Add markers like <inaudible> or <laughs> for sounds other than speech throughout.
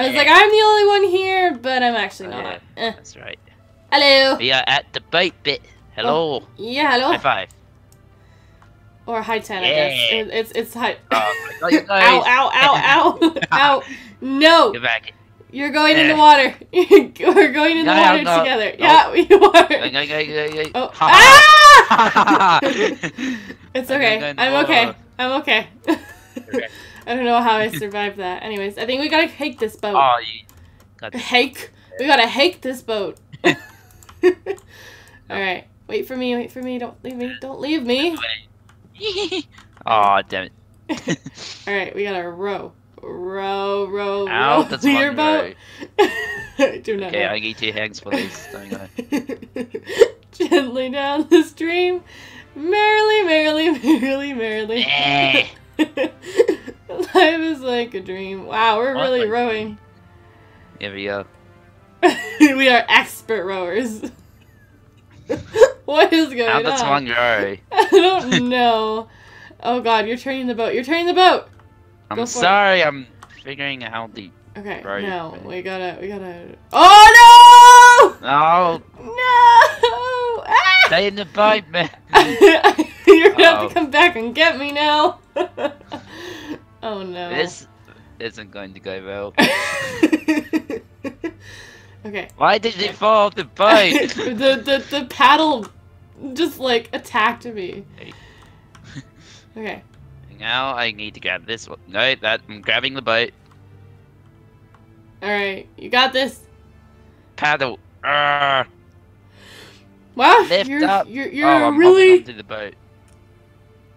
I was like, I'm the only one here, but I'm actually Oh, not. yeah. Eh. That's right. Hello. We are at the boat bit. Hello. Yeah, hello. High five. Or high ten, I guess. It, it's it's high. Oh, my God, you guys. <laughs> ow! Ow! Ow! Ow! <laughs> ow! No, Get back. you're going in the water. <laughs> We're going in the No, water no, together. no. Yeah, we are. Oh. Ah! It's I'm okay. go in I'm okay. I'm okay. I don't know how I <laughs> survived that. Anyways, I think we gotta hake this boat. oh, you. God. <laughs> Hake. We gotta hake this boat. <laughs> All right. Wait for me. Wait for me. Don't leave me. Don't leave me. oh, damn it. All right. We gotta row. Row, row, Ow, row that's your boat. Do not Okay, know. I need two hands for this. Gently down the stream. Merrily, merrily, merrily, merrily. Eh. <laughs> Life is like a dream. Wow, we're Oh, really like- rowing. Here we go. we are expert rowers. <laughs> what is going How on? does one go? <laughs> I don't know. Oh god, you're turning the boat. You're turning the boat. I'm Go sorry, I'm figuring out the. Okay, Right, no, we gotta, we gotta. Oh Oh, no! No! Ah! stay in the boat, man. you're gonna have Oh. to come back and get me now. Oh no. This isn't going to go well. <laughs> okay. Why did you fall off the boat? <laughs> the, the the paddle just like attacked me. Hey. <laughs> Okay. now I need to grab this one. No, that I'm grabbing the boat. All right. You got this. Paddle. Arrgh. Wow. Lift you're up. you're you're oh, really the boat.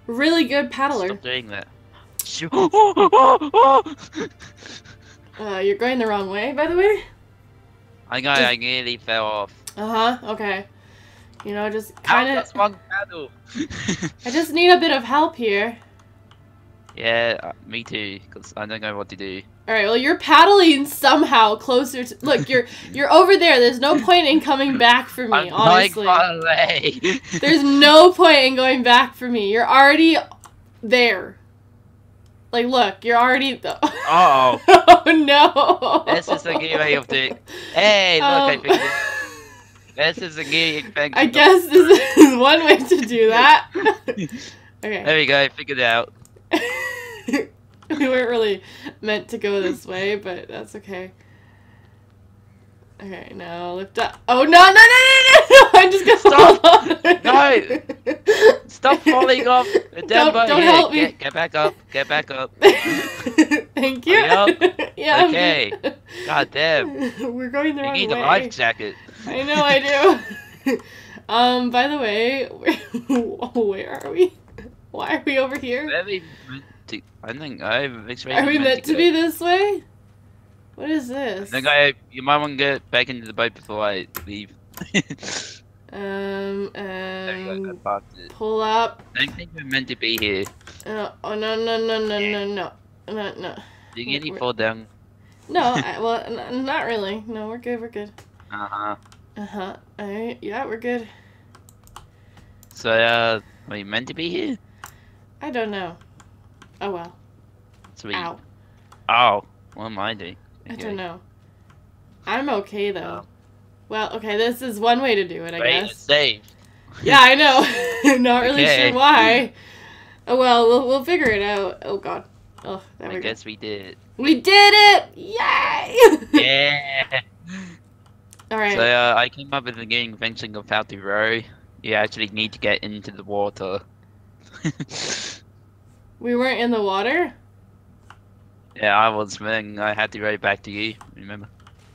really good paddler. Stop doing that. Shoo- <gasps> Uh, you're going the wrong way, by the way. I know, I nearly fell off. Uh huh. Okay. You know, just kind of. one paddle? I just need a bit of help here. yeah, uh, me too, because I don't know what to do. All right. Well, you're paddling somehow closer to. Look, you're <laughs> you're over there. There's no point in coming back for me. I'm honestly, there's no point in going back for me. You're already there. Like, look, you're already. The- Oh, <laughs> oh no. this is a good way of doing. Hey, look, I Um, figured. <laughs> This is a good thing. I guess this is one way to do that. <laughs> okay. There we go. I figured it out. we weren't really meant to go this way, but that's okay. Okay, now lift up. Oh no no no no no! <laughs> I'm just gonna Stop! No! Stop falling off the Don't- don't help me. Get, get back up. Get back up. <laughs> Thank you. Up. <laughs> yeah. I'm Okay. God damn. We're going the You wrong need way. a life jacket. I know I do. um. By the way, where are we? Why are we over here? To? I think I'm Are we meant to be this way? What is this? I think I you might want to get back into the boat before I leave. <laughs> um, um go, pull up. I don't think we're meant to be here. Uh, oh no no no no no no no no. Did you get any fall down? No, <laughs> I, well, not really. No, we're good. We're good. Uh huh. Uh huh. All right. Yeah, we're good. So, uh, are you meant to be here? I don't know. Oh well. Sweet. Ow. Oh, what am I doing? I don't know. I'm okay though. Well, okay. This is one way to do it, I guess. saved. <laughs> Yeah, I know. <laughs> not really Okay. sure why. Oh well, we'll we'll figure it out. Oh god. Oh, there I we go. guess we did. We did it! Yay! <laughs> Yeah. All right. So uh, I came up with the game invention of how to row. You actually need to get into the water. we weren't in the water, yeah, I was swimming. I had to row back to you. Remember?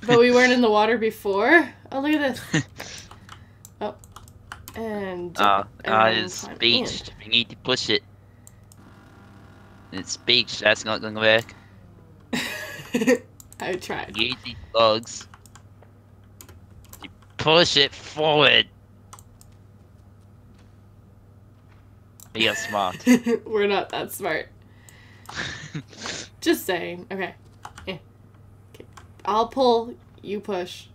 but we weren't in the <laughs> water before. Oh, look at this. <laughs> Oh. And and uh, it's beached. We need to push it. It's beached. That's not gonna work. <laughs> I tried. Use these logs. You push it forward. You're smart. we're not that smart. Just saying. Okay. Eh. Okay. I'll pull, you push.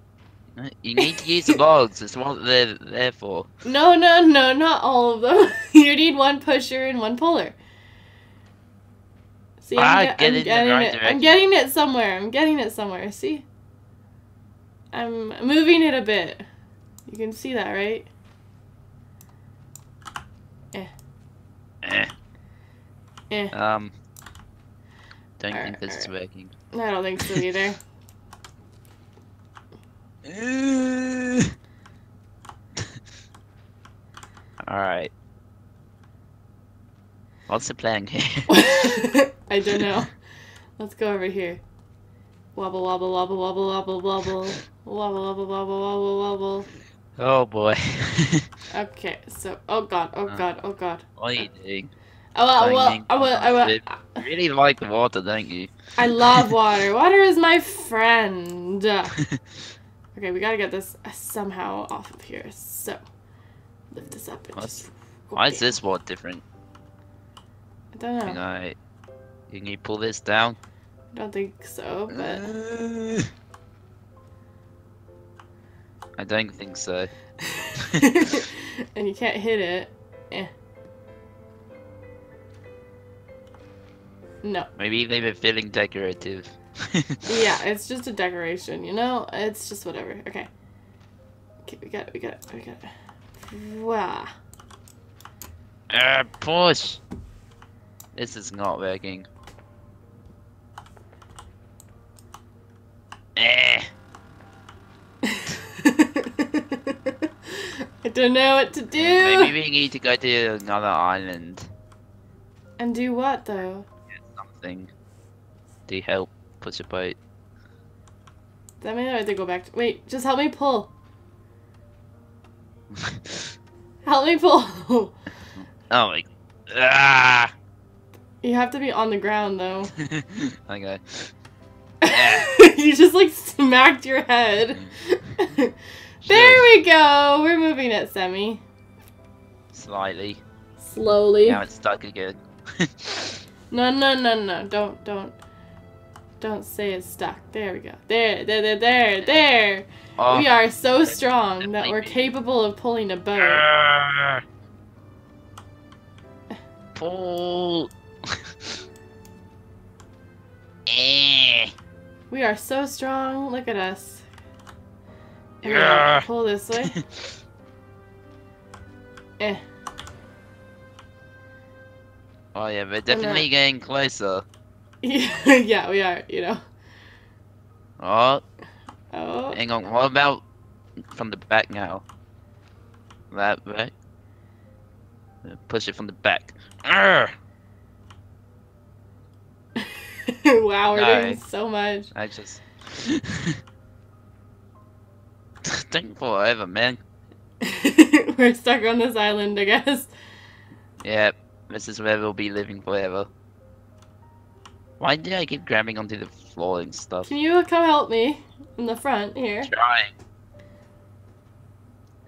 you need to use the logs. It's what they're there for. No, no, no, not all of them. <laughs> you need one pusher and one puller. See, Ah, I'm, get, get I'm in the getting right it. I'm getting it somewhere. I'm getting it somewhere. See? I'm moving it a bit. You can see that, right? Eh. Eh. Eh. Um. Don't Alright, think this is working. I don't think so either. <laughs> Alright. What's the plan here? <laughs> I don't know. <laughs> Let's go over here. Wobble, wobble, wobble, wobble, wobble, wobble. Wobble, wobble, wobble, wobble, wobble. oh boy. Okay, so, oh god, oh Uh. god, oh god. what are you doing? Oh, well, well, Finding I will, I will, really like the water, don't you? I love <laughs> water. Water is my friend. <laughs> Okay, we gotta get this somehow off of here. So, lift this up and What's- just. Why is this water different? I don't know. Can I... Can you pull this down? I don't think so, but. <laughs> I don't think so. and you can't hit it. Eh. No. Maybe they were feeling decorative. <laughs> Yeah, it's just a decoration, you know? It's just whatever. Okay. Okay, we got it, we got it, we got it. Wow. Uh, push! This is not working. Eh. <laughs> I don't know what to do. Maybe we need to go to another island. And do what though? Something. To help push a boat. That mean I have to go back to wait, just help me pull. <laughs> Help me pull. oh my. Ah! you have to be on the ground though. <laughs> okay. <laughs> you just like smacked your head. there we go. We're moving it semi. Slightly. Slowly. Now it's stuck again. No, no, no, no. Don't, don't. Don't say it's stuck. There we go. There, there, there, there, there. oh. We are so strong that we're capable of pulling a boat. Pull. <laughs> eh. We are so strong. Look at us. Yeah. Pull this way. <laughs> Eh. Oh yeah, we're definitely getting closer. <laughs> yeah, we are, you know. Oh, Oh. hang on. What about from the back now? That way. Push it from the back. Arrgh. <laughs> wow, we're No. doing so much. I just. <laughs> Taking forever, man. we're stuck on this island, I guess. Yep, this is where we'll be living forever. Why did I keep grabbing onto the floor and stuff? Can you come help me in the front here? Trying.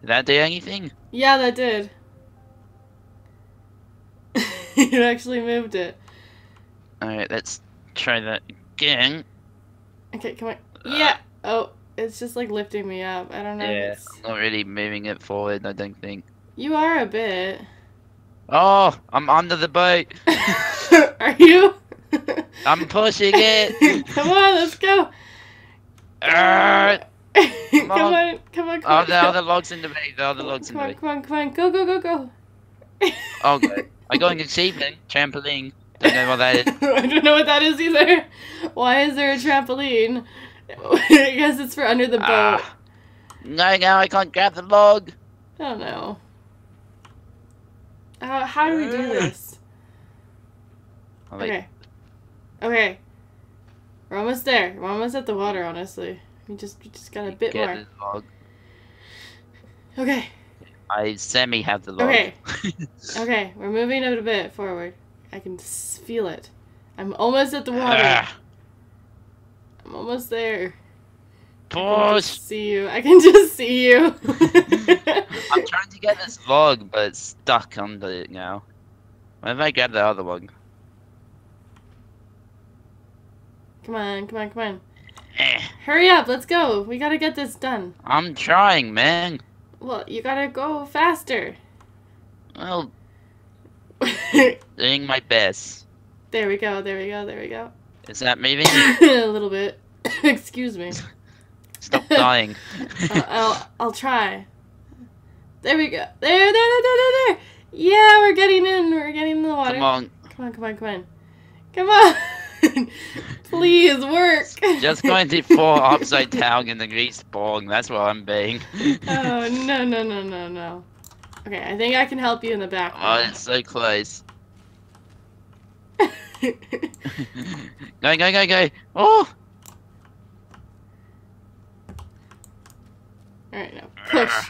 Did that do anything? Yeah, that did. <laughs> you actually moved it. Alright, let's try that again. Okay, come on. Uh, yeah. Oh, it's just like lifting me up. I don't know. Yeah, it's- I'm not really moving it forward, I don't think. You are a bit. Oh, I'm under the boat. <laughs> are you? <laughs> I'm pushing it. <laughs> come on, let's go. Arrgh. come on. on, come on, come Oh, on. the other log's in the way. The other log's in come the on, come on, come on, go, go, go, go. Okay. I got an achievement. Trampoline. Don't know what that is. I don't know what that is either. Why is there a trampoline? I guess it's for under the boat. Ah. No, no, I can't grab the log. I don't know. How, how do we do this? Wait. Okay. Okay. We're almost there. We're almost at the water, honestly. We just we just got a bit Get more. log. Okay. I semi have the log. Okay. <laughs> Okay. We're moving it a bit forward. I can feel it. I'm almost at the water. Ah, I'm almost there. I can just see you. I can <laughs> just see you. I'm trying to get this log, but it's stuck under it now. When if I grab the other one? come on, come on, come on. Eh, Hurry up, let's go. We gotta get this done. I'm trying, man. Well, you gotta go faster. Well, <laughs> doing my best. There we go. There we go. There we go. Is that moving? <coughs> a little bit. <coughs> Excuse me. <laughs> Stop dying. <laughs> Uh, I'll I'll try. There we go. There, there, there, there, there, there. Yeah, we're getting in. We're getting in the water. Come on. Come on, come on, come on. Come on. <laughs> Please work. Just going to fall upside down in the respawn. That's what I'm being. <laughs> oh no no no no no. Okay, I think I can help you in the back. Oh, it's so close. Go, go, go, go. Oh! Alright, now push.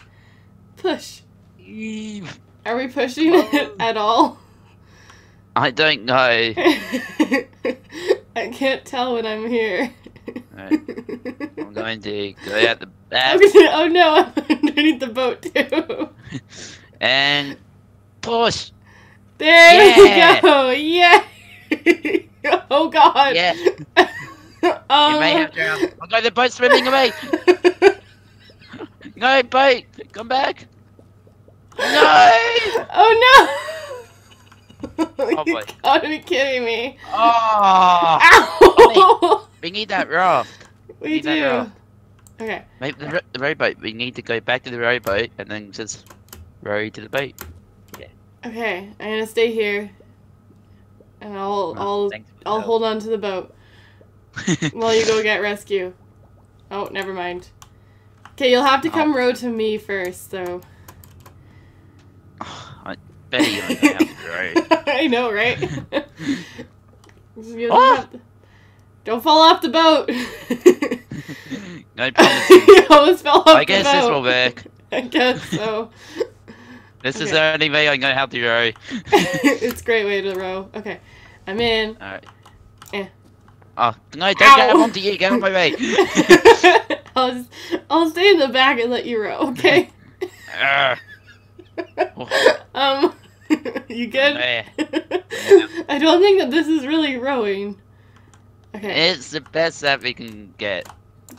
Push. Eve. Are we pushing it <laughs> at all? I don't know. <laughs> I can't tell when I'm here. Alright, I'm going to go at the <laughs> back oh no, I'm underneath the boat too. and push. There Yeah. we go! Yeah! oh god! Yeah, um, you may have drowned. Oh no, the boat's swimming away. No, boat, come back. <laughs> No! oh no! Oh, <laughs> you boy. gotta be kidding me. Oh, Ow! <laughs> we need that raft. we Leave that do. raft. Okay. Maybe the, the rowboat. We need to go back to the rowboat and then just row to the boat. Okay, I'm gonna stay here. And I'll Oh, I'll thanks for the I'll help. hold on to the boat while you go get rescue. Oh, never mind. Okay, you'll have to come row to me first, so. <sighs> I bet you don't know how to. <laughs> I know, right? <laughs> Oh! to- Don't fall off the boat. <laughs> no promise. you almost fell off I guess boat. this will work. I guess so. This is the only way I know how to row. it's a great way to row. Okay, I'm in. Alright. Eh. Oh, no, don't Ow. get onto you. Get on my way. I'll just, I'll stay in the back and let you row. Okay. <laughs> Arr. um, <laughs> you good? <laughs> I don't think that this is really rowing. Okay, It's the best that we can get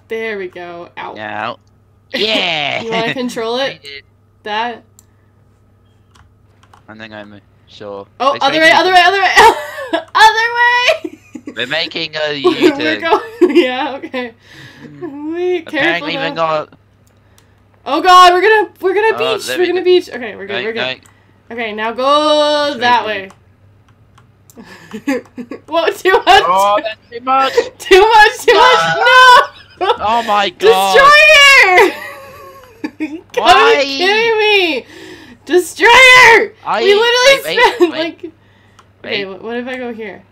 there we go. Ow. now. Yeah! you want to control it? That. I think I'm sure. Oh, other way, other way, other way, other way. We're <laughs> making a We're U-turn. <laughs> going. Yeah. Okay. Wait, careful. Apparently we're though. not. Oh God, we're gonna, we're gonna Oh, beach. we're we gonna go. beach. Okay, we're good. No, we're good. no. Okay, now go Straight that way. <laughs> what? too much! Oh, that's too much! too much! Too ah. much! No! Oh my god! Destroyer! you gotta Why? be kidding me! Destroyer! I- we literally wait, wait, spent wait. like. Okay, Wait. what, what if I go here?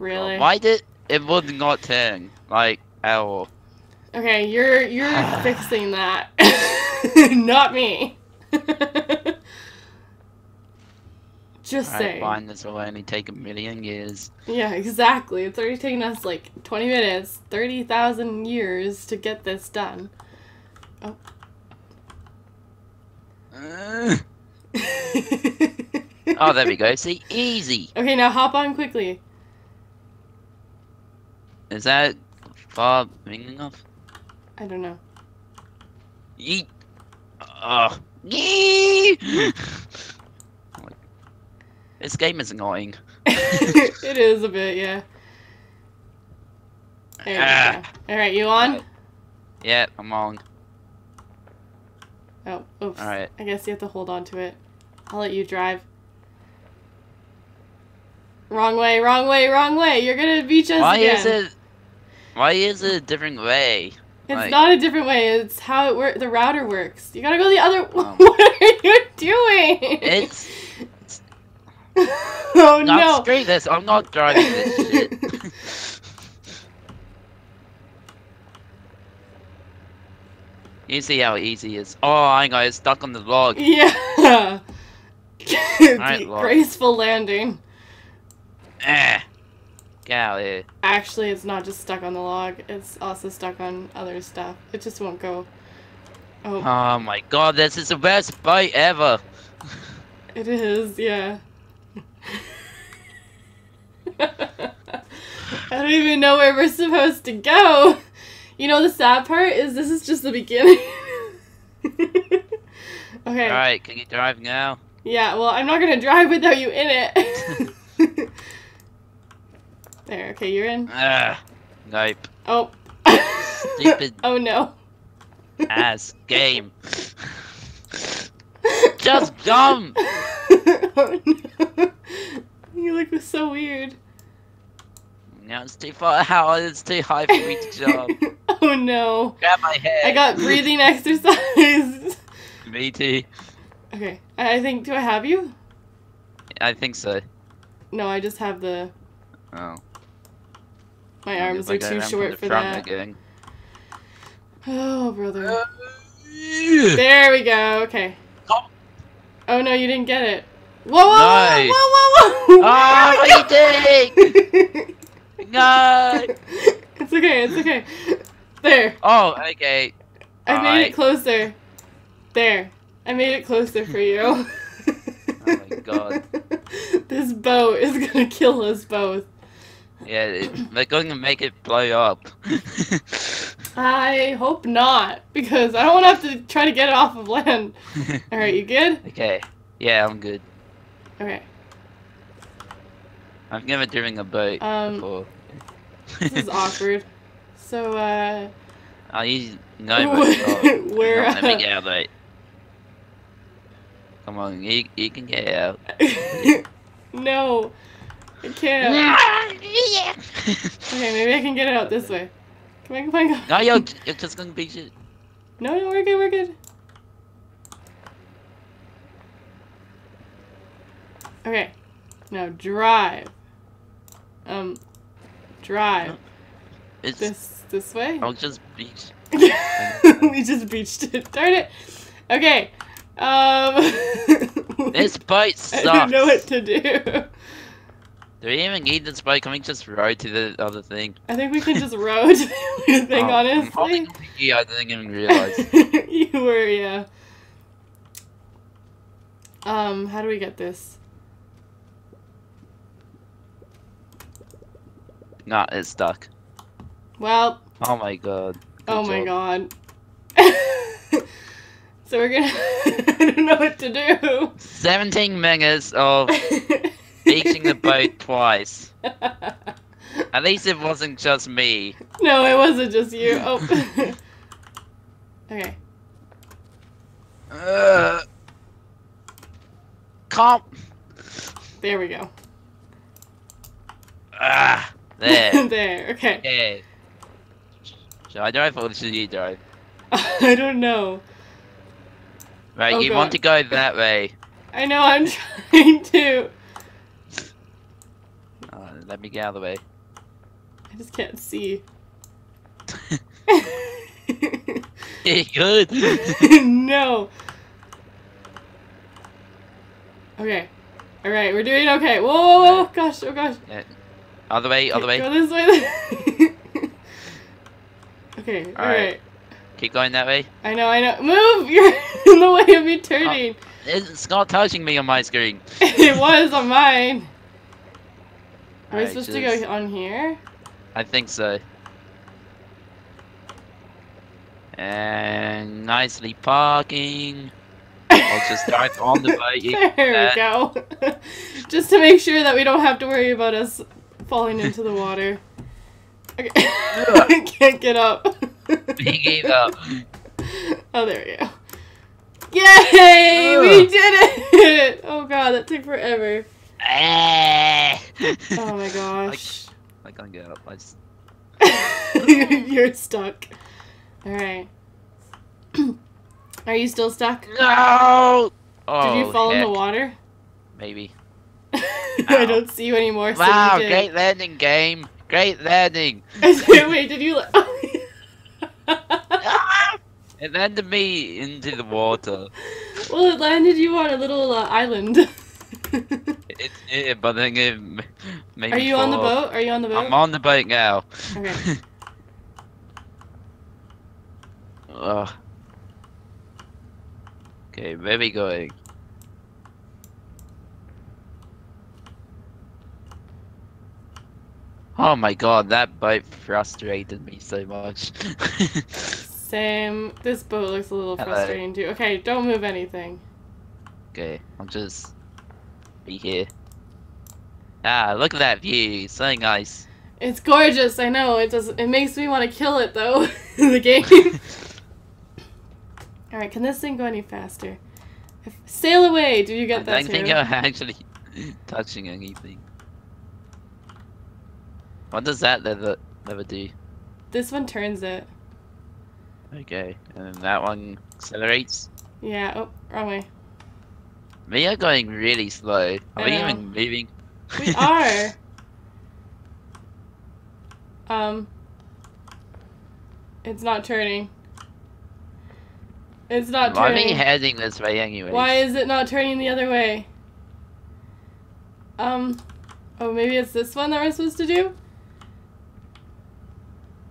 My Really? god. Why did it would not turn? Like, at all. Okay, you're you're <sighs> fixing that, <laughs> not me. <laughs> Just Alright, saying. fine, this will only take a million years. Yeah, exactly. It's already taken us like 20 minutes, 30,000 years to get this done. Uh, <laughs> oh, there we go. See, easy. Okay, now hop on quickly. Is that Bob enough? I don't know. Yeet. Yee! Oh <laughs> this game is annoying. <laughs> it is a bit, yeah. There Ah. go. Alright, you on? Yeah, I'm on. Oh, oops. Alright. I guess you have to hold on to it. I'll let you drive. Wrong way, wrong way, wrong way. You're gonna beach us Why again. is it? Why is it a different way? It's like- not a different way. It's how it work. The router works. You gotta go the other. Oh. <laughs> What are you doing? It's <laughs> oh no. no. Screw this. I'm not driving this shit. <laughs> you see how easy it is. Oh, I got stuck on the log. yeah. Alright, log. Graceful landing. Eh. Get out of here. Actually, it's not just stuck on the log. It's also stuck on other stuff. It just won't go. Oh, Oh my god, this is the best bite ever. it is. Yeah. <laughs> I don't even know where we're supposed to go. You know the sad part is this is just the beginning. <laughs> okay. Alright, can you drive now? Yeah, well, I'm not gonna drive without you in it. <laughs> there, okay, you're in. Ah, nope. Oh. Stupid. <laughs> oh no. Ass game. Just jump. <laughs> oh no. You look so weird. Now it's too far <laughs> out. It's too high for me to jump. oh no. Grab my head. I got breathing exercise. Me too. okay, I I think, do I have you? I think so. No, I just have the, Oh. My arms are too short for that. again. Oh, brother. Uh, There we go. Okay. Oh. Oh no, you didn't get it. Whoa, whoa, Nice. whoa, whoa, whoa, whoa! Ah, what are you doing? <laughs> No. it's okay. It's okay. There. Oh, okay. I made Alright. it closer. There. I made it closer for you. <laughs> Oh my god. <laughs> This boat is gonna kill us both. Yeah, it, they're going to make it blow up. <laughs> I hope not, because I don't want to have to try to get it off of land. <laughs> Alright, you good? okay. Yeah, I'm good. Okay. I've never driven a boat Um, before. This is <laughs> awkward. So, uh. I use no boat. Where, Let me uh, get out, mate. Come on, you, you can get out. no. I can't. <laughs> Okay, maybe I can get it out this way. Come on, come on, come on. no, you're, <laughs> you're just gonna be shit. No, no, we're good, we're good. Okay. Now drive. Um, drive. It's, This, this way? I'll just beach. <laughs> we just beached it. Darn it. Okay. Um. This boat I don't know what to do. Do we even need this boat? Can we just row to the other thing? I think we can just row to <laughs> the other thing, Oh, honestly. you, I didn't even realize. <laughs> you were, yeah. Um, how do we get this? nah, it's stuck. Well, Oh my god. oh Good my job. god. <laughs> so we're gonna. I don't know what to do. 17 minutes of beaching the boat <laughs> twice. <laughs> At least it wasn't just me. no, it wasn't just you. Oh. <laughs> okay. Uh, comp. There we go. Ah, there. there. Okay. yeah. Should I drive or should you drive? I don't know. Right, Oh, you God. want to go that way. I know I'm trying to. Uh, let me get out of the way. I just can't see. <laughs> <laughs> Yeah, good. <laughs> no. Okay. Alright, we're doing okay. Whoa, whoa, whoa. Gosh, oh gosh. other way, other way. Go this way. okay, Alright. alright. Keep going that way. I know, I know. Move! You're in the way of me turning. It's not touching me on my screen. it was on mine. Are we supposed to go on here? I think so. And nicely parking. I'll just <laughs> drive on the bike. There we go. <laughs> Just to make sure that we don't have to worry about us falling into the water. Okay. <laughs> I can't get up. He gave up. Oh, there we go. Yay! We did it! Oh god, that took forever. Eh. <laughs> Oh my gosh. I can't get up. I just... <laughs> You're stuck. Alright. <clears throat> Are you still stuck? No! Oh, Did you fall in the water? Maybe. <laughs> I don't see you anymore. so you Wow, did. great landing game. Great landing. Wait, did you? It landed me into the water. well, it landed you on a little uh, island. It, it, but then it made Are you on the boat? Are you on the boat? I'm on the boat now. Okay. <laughs> Ugh. Okay, where we going? Oh my god, that boat frustrated me so much. <laughs> Same. This boat looks a little Hello. frustrating too. Okay, don't move anything. Okay, I'm just be here. Ah, look at that view. So nice. It's gorgeous. I know. It does. It makes me want to kill it though. <laughs> the game. <laughs> All right. Can this thing go any faster? Sail away. Do you I get that don't think? I'm <laughs> actually touching anything. What does that lever, lever do? This one turns it. Okay, and then that one accelerates. Yeah. Oh, wrong way. We are going really slow. Are I we know. even moving? We <laughs> are. um. It's not turning. It's not Why are we heading this way anyway? Why is it not turning the other way? Um. Oh, maybe it's this one that we're supposed to do?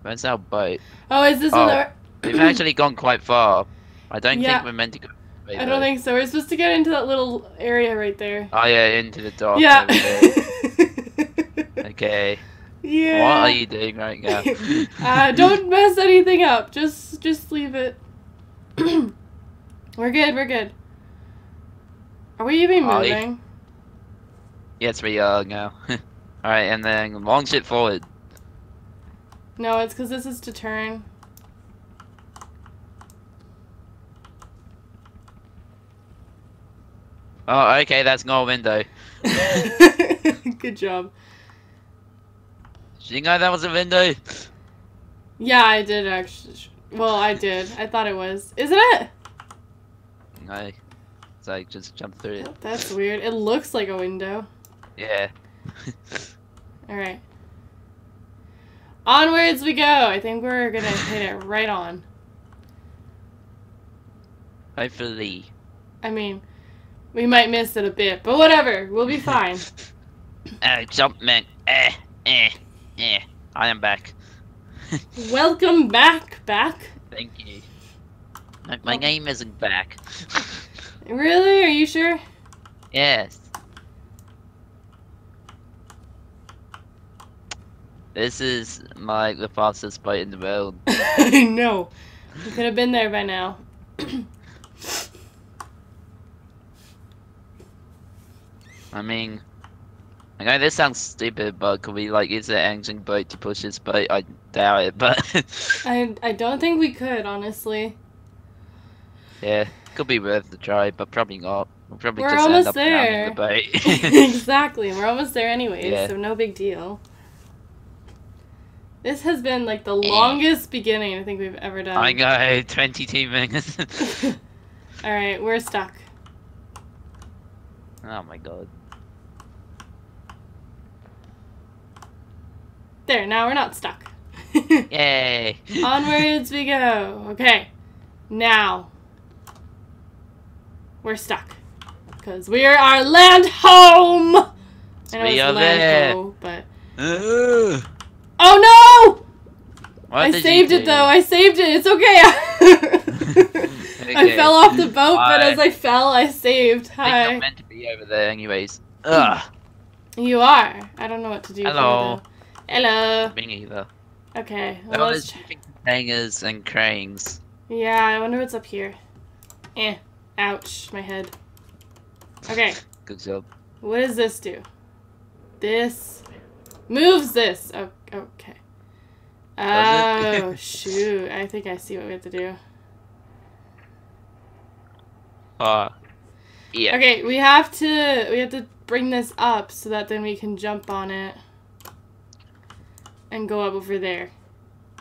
That's our boat? Oh, is this Oh, one that we're... We've actually gone quite far. I don't Yeah. think we're meant to go. Way, I don't think so. We're supposed to get into that little area right there. Oh yeah, into the dock. yeah. <laughs> okay. yeah. What are you doing right now? <laughs> uh, don't mess anything up. Just, just leave it. <clears throat> we're good. We're good. Are we even Ollie. moving? yes, we are now. <laughs> All right, and then launch it forward. No, it's because this is to turn. Oh, okay, that's not a window. good job. Did you know that was a window? Yeah, I did actually. Well, I did. I thought it was. Isn't it? No. So I just jump through it. That's weird. It looks like a window. Yeah. <laughs> Alright. Onwards we go! I think we're gonna hit it right on. Hopefully. I mean, we might miss it a bit, but whatever. We'll be fine. <laughs> Uh, jump man. Eh, eh, eh. I am back. <laughs> Welcome back, back. Thank you. My, my Oh. name isn't back. <laughs> Really? Are you sure? yes. This is like the fastest boat in the world. I know. You could have been there by now. <clears throat> I mean, I know this sounds stupid, but could we like use the engine boat to push this boat? I doubt it, but <laughs> I I don't think we could, honestly. yeah, could be worth the try, but probably not. We'll probably We're just end almost up there. the boat. <laughs> <laughs> exactly. We're almost there anyways, Yeah. so no big deal. This has been like the longest beginning I think we've ever done. I know, 22 minutes. Alright, we're stuck. oh my god. There, now we're not stuck. <laughs> Yay! Onwards we go. Okay. Now. We're stuck. Because we are our land home! I know We it's are land there. ho, but. Ugh. Oh no! What I saved it though. I saved it. It's okay. <laughs> I fell off the boat, but as I fell, I saved. I think I'm meant to be over there anyways. Ugh. You are. I don't know what to do. for you, Hello. Though. Hello. Me neither. Okay. Well, Well, there's let's. shipping and cranes. Yeah, I wonder what's up here. Eh. Ouch. My head. Okay. Good job. What does this do? This moves this. Oh, okay. <laughs> Oh, shoot. I think I see what we have to do. Uh, yeah. Okay, we have to we have to bring this up so that then we can jump on it and go up over there.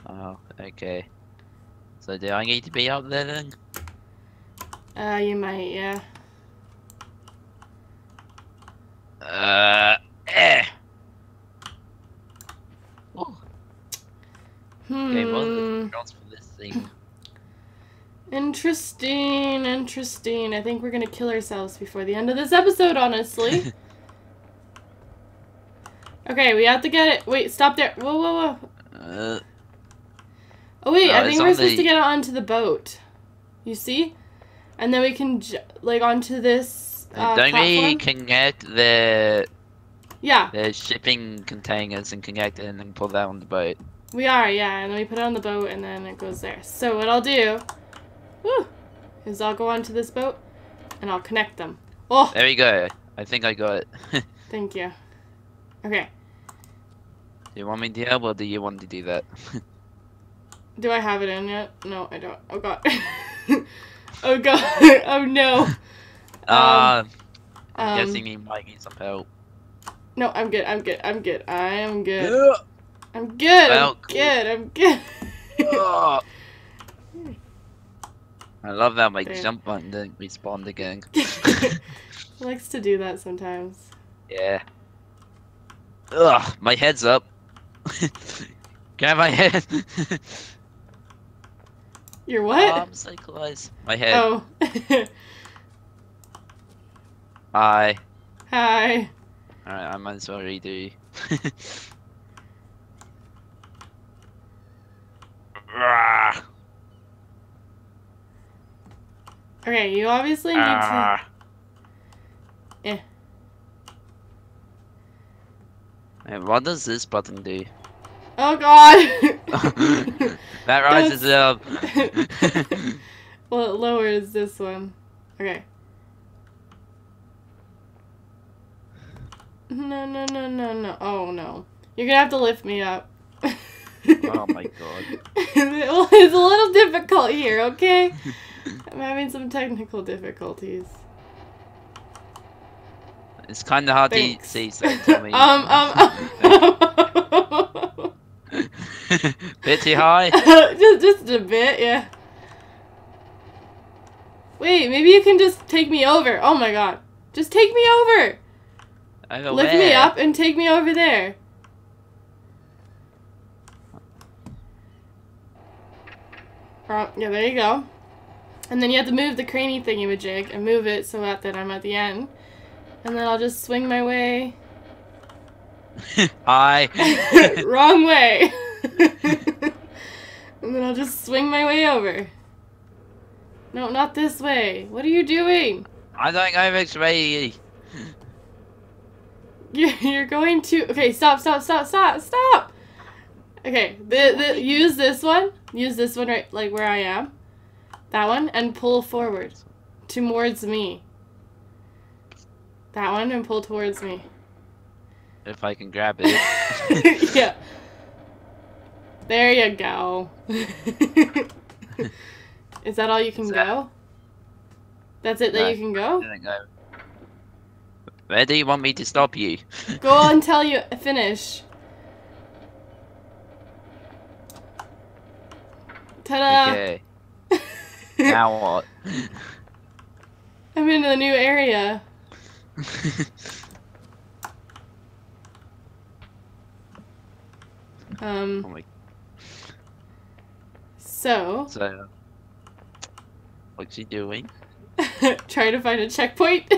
Oh, okay. So do I need to be up there then? Uh, you might, yeah. Uh, eh. Oh, okay, what the Hmm. controls for this thing? <laughs> Interesting, interesting. I think we're gonna kill ourselves before the end of this episode, honestly. <laughs> okay, we have to get it. Wait, stop there. Whoa, whoa, whoa. Uh, Oh wait, No, I think we're supposed the- to get it onto the boat. You see? And then we can j- like onto this uh, don't we platform. connect the Yeah, the shipping containers and connect it and then pull that on the boat? we are. Yeah, and then we put it on the boat, and then it goes there. So what I'll do, whew, is I'll go onto this boat, and I'll connect them. Oh, There we go. I think I got it. <laughs> thank you. Okay. You want me to help or do you want to do that? <laughs> Do I have it in yet? No, I don't. Oh god. <laughs> oh god. <laughs> oh no. Ah, I'm Um, guessing you might need some help. no, I'm good. I'm good. I'm good. I am good. Yeah. I'm good. Well, I'm good. I'm good. Ah. I love that my jump button didn't respawn again. likes to do that sometimes. Yeah. Ugh, my head's up. <laughs> Grab my head. <laughs> You're Oh, what? I'm so close. My head. oh. <laughs> Hi. Hi. Alright, I might as well redo. Rah, Okay, you obviously need to. Yeah. Eh. What does this button do? Oh god. <laughs> that rises up. <laughs> well, it lowers this one. Okay. No, no, no, no, no. Oh no. You're gonna have to lift me up. oh my god. well, <laughs> it's a little difficult here, okay? I'm having some technical difficulties. It's kind of hard Thanks. to see, so tell me. um, um, um. <laughs> Bit too high? <laughs> just, just a bit, yeah. Wait, maybe you can just take me over. Oh my god. Just take me over. Over Lift me up and take me over there. Yeah, there you go. And then you have to move the cranny thingy with jig and move it so that then I'm at the end. And then I'll just swing my way. <laughs> Hi. Wrong way. <laughs> and then I'll just swing my way over. No, not this way. What are you doing? I don't know which way. You're, you're going to. Okay, stop, stop, stop, stop, stop. Okay, the, the use this one. Use this one right, like where I am. That one, and pull forward, towards me. That one, and pull towards me. If I can grab it. <laughs> yeah. There you go. <laughs> <laughs> Is that all you can that- go? That's it that No. you can go? Go. Where do you want me to stop you? <laughs> Go until you finish. Ta-da! Okay. now what? I'm in a new area. oh Um, my. So, So. What's he doing? <laughs> trying to find a checkpoint.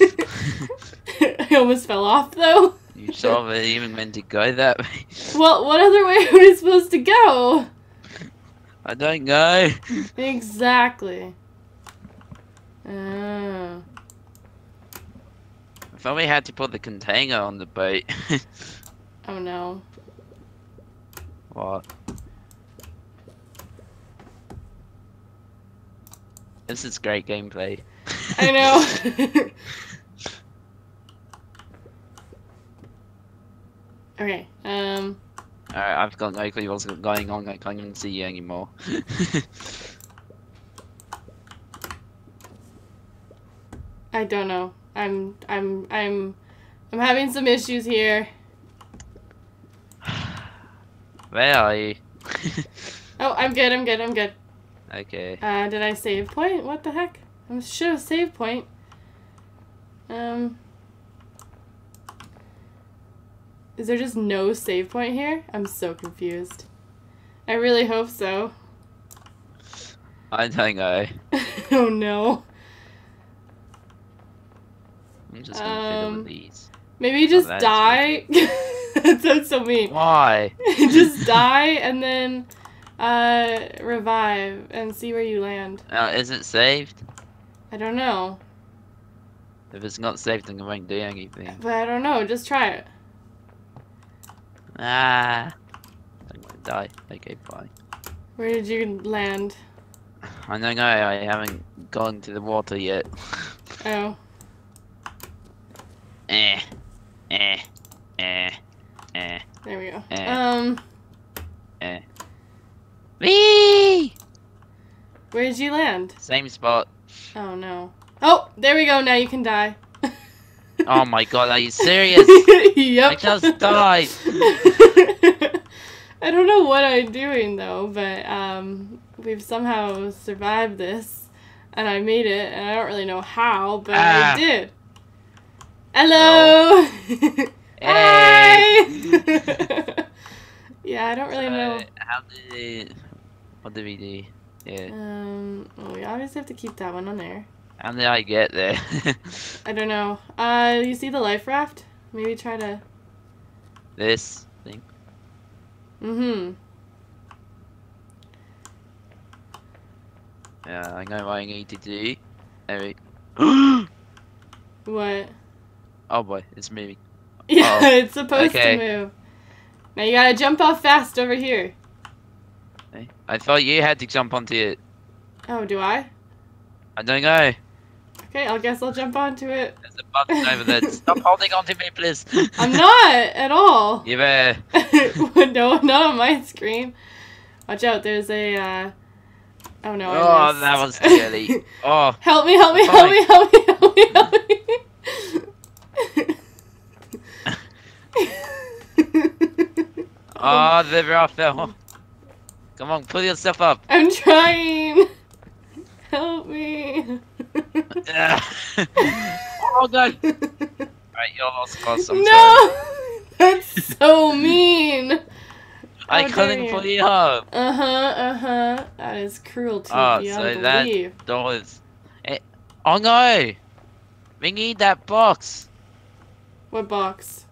<laughs> I almost fell off though. You sure they even meant to go that way? Well, what other way <laughs> are we supposed to go? I don't know. Exactly. Oh. I thought we had to put the container on the boat. Oh no. what? This is great gameplay. I know. <laughs> okay. Um. Alright, I've got no clue what's going on. I can't even see you anymore. <laughs> I don't know. I'm. I'm. I'm. I'm having some issues here. <sighs> Where are you? Oh, I'm good. I'm good. I'm good. Okay. Uh, did I save point? What the heck? I should have save point. Um. Is there just no save point here? I'm so confused. I really hope so. I know. <laughs> oh no. I'm just gonna fiddle Um, with these. Maybe just that's die. <laughs> that sounds so mean. Why? <laughs> just die and then uh, revive and see where you land. Uh, is it saved? I don't know. If it's not saved, then I won't do anything. But I don't know. Just try it. Ah. I'm gonna die. Okay, bye. Where did you land? I don't know. I haven't gone to the water yet. oh. <laughs> Eh. Eh. Eh. Eh. There we go. Eh. Um. Eh. Whee! where did you land? Same spot. Oh no. Oh, there we go. Now you can die. <laughs> Oh my god, are you serious? yep. <laughs> I just died. <laughs> I don't know what I'm doing though, but um, we've somehow survived this, and I made it, and I don't really know how, but Ah. I did. Hello. Hi. yeah, I don't really know. Uh, how did what we do? Yeah. Um, well, we obviously have to keep that one on there. How did I get there? <laughs> I don't know. Uh, you see the life raft? Maybe try to. this thing. Mm-hmm. Yeah, I know what I need to do. There we <gasps> oh boy, it's moving. <laughs> Yeah, Oh, it's supposed okay. to move. Now you gotta jump off fast over here. I thought you had to jump onto it. Oh, do I? I don't know. Okay, I guess I'll jump onto it. There's a button over there. <laughs> Stop holding onto me, please. I'm not at all. <laughs> You there? <laughs> no, not on my screen. Watch out, there's a, uh... Oh no, I Oh, that was scary. Oh, help me, help me, help me, help me, help me, help me. oh, the raft fell. Come on, pull yourself up. I'm trying. <laughs> Help me. <laughs> oh god. Right, you're lost cause. I'm sorry. no, <laughs> that's so mean. I dare couldn't you. pull you up. Uh huh. Uh huh. That is cruelty Oh, beyond so that-. Doors. Eh, oh no! We need that box. What box?